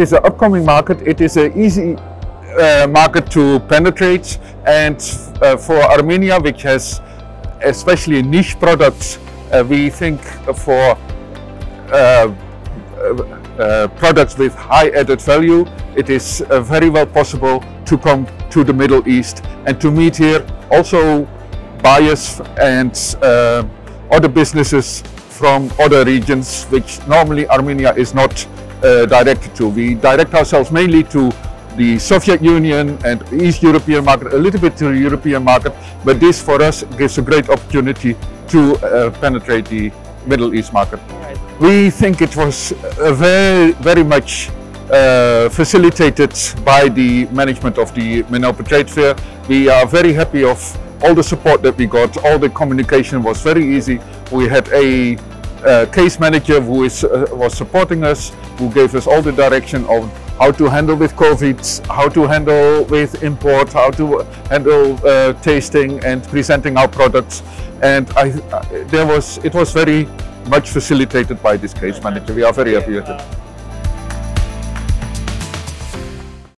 is an upcoming market. It is an easy uh, market to penetrate, and uh, for Armenia, which has especially niche products, uh, we think for uh, uh, products with high added value, it is uh, very well possible to come to the Middle East and to meet here also buyers and other businesses from other regions which normally Armenia is not uh, directed to. We direct ourselves mainly to the Soviet Union and East European market, a little bit to the European market, but this for us gives a great opportunity to uh, penetrate the Middle East market. We think it was very, very much uh, facilitated by the management of the Menopa Trade Fair. We are very happy of all the support that we got. All the communication was very easy. We had a uh, case manager who is, uh, was supporting us, who gave us all the direction of how to handle with COVID, how to handle with import, how to handle uh, tasting and presenting our products. And I, uh, there was, it was very much facilitated by this case manager. We are very happy with it.